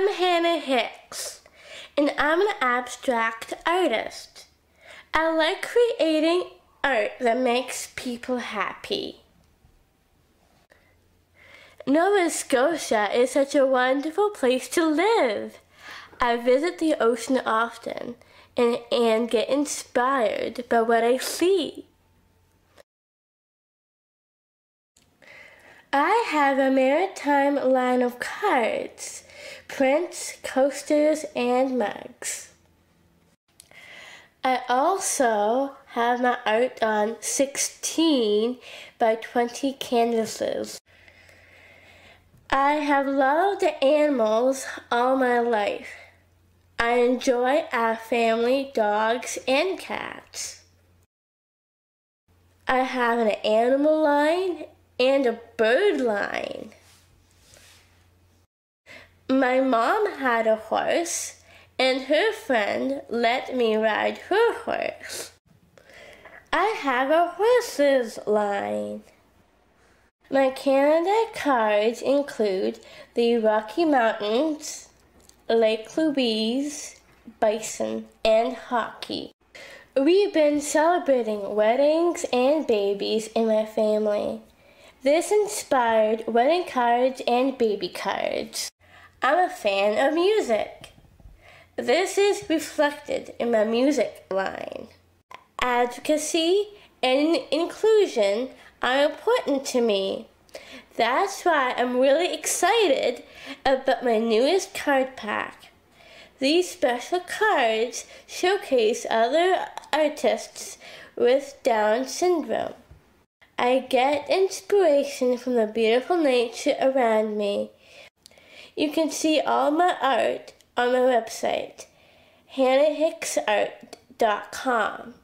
I'm Hannah Hicks, and I'm an abstract artist. I like creating art that makes people happy. Nova Scotia is such a wonderful place to live. I visit the ocean often and, and get inspired by what I see. I have a maritime line of cards, prints, coasters, and mugs. I also have my art on 16 by 20 canvases. I have loved animals all my life. I enjoy our family dogs and cats. I have an animal line and a bird line. My mom had a horse, and her friend let me ride her horse. I have a horse's line. My Canada cards include the Rocky Mountains, Lake Louise, bison, and hockey. We've been celebrating weddings and babies in my family. This inspired wedding cards and baby cards. I'm a fan of music. This is reflected in my music line. Advocacy and inclusion are important to me. That's why I'm really excited about my newest card pack. These special cards showcase other artists with Down syndrome. I get inspiration from the beautiful nature around me you can see all my art on my website, hannahhicksart.com.